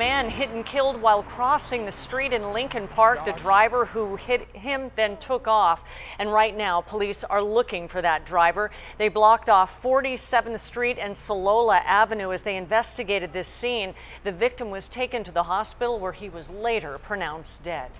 Man hit and killed while crossing the street in Lincoln Park. The driver who hit him then took off. And right now, police are looking for that driver. They blocked off 47th Street and Solola Avenue as they investigated this scene. The victim was taken to the hospital where he was later pronounced dead.